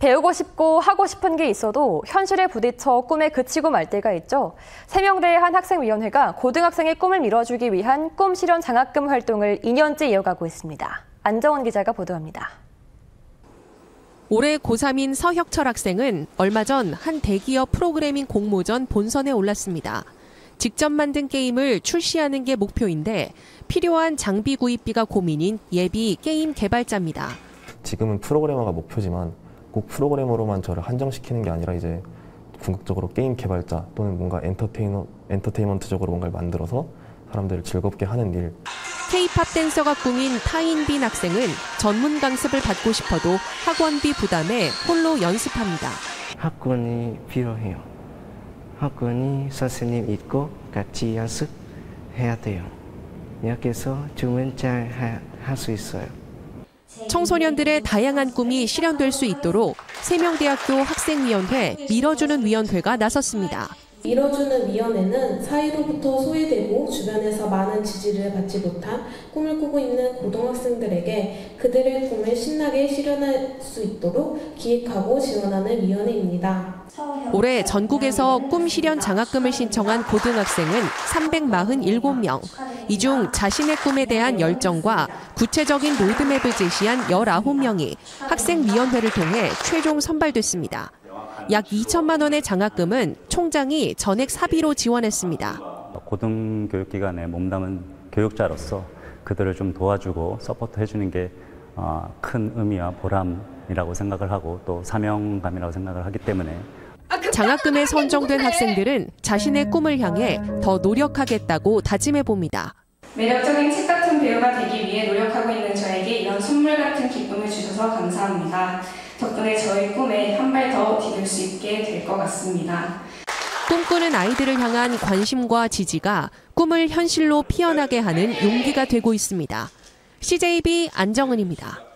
배우고 싶고 하고 싶은 게 있어도 현실에 부딪혀 꿈에 그치고 말 때가 있죠. 세명대의 한 학생위원회가 고등학생의 꿈을 밀어주기 위한 꿈 실현 장학금 활동을 2년째 이어가고 있습니다. 안정원 기자가 보도합니다. 올해 고3인 서혁철 학생은 얼마 전 한 대기업 프로그래밍 공모전 본선에 올랐습니다. 직접 만든 게임을 출시하는 게 목표인데 필요한 장비 구입비가 고민인 예비 게임 개발자입니다. 지금은 프로그래머가 목표지만 꼭 프로그래머로만 저를 한정시키는 게 아니라 이제 궁극적으로 게임 개발자 또는 뭔가 엔터테이너, 엔터테인먼트적으로 뭔가를 만들어서 사람들을 즐겁게 하는 일. K-팝 댄서가 꿈인 타인빈 학생은 전문 강습을 받고 싶어도 학원비 부담에 홀로 연습합니다. 학원이 필요해요. 학원이 선생님 있고 같이 연습해야 돼요. 여기서 주문 잘 할 수 있어요. 청소년들의 다양한 꿈이 실현될 수 있도록 세명대학교 학생위원회 밀어주는 위원회가 나섰습니다. 밀어주는 위원회는 사회로부터 소외되고 주변에서 많은 지지를 받지 못한 꿈을 꾸고 있는 고등학생들에게 그들의 꿈을 신나게 실현할 수 있도록 기획하고 지원하는 위원회입니다. 올해 전국에서 꿈 실현 장학금을 신청한 고등학생은 347명. 이 중 자신의 꿈에 대한 열정과 구체적인 로드맵을 제시한 19명이 학생위원회를 통해 최종 선발됐습니다. 약 2천만 원의 장학금은 총장이 전액 사비로 지원했습니다. 고등교육기관에 몸담은 교육자로서 그들을 좀 도와주고 support 해주는 게 큰 의미와 보람이라고 생각을 하고 또 사명감이라고 생각을 하기 때문에 장학금에 선정된 학생들은 자신의 꿈을 향해 더 노력하겠다고 다짐해 봅니다. 매력적인 책 같은 배우가 되기 위해 노력하고 있는 저에게 이런 선물 같은 기쁨을 주셔서 감사합니다. 덕분에 저의 꿈에 한 발 더 디딜 수 있게 될 것 같습니다. 꿈꾸는 아이들을 향한 관심과 지지가 꿈을 현실로 피어나게 하는 용기가 되고 있습니다. CJB 안정은입니다.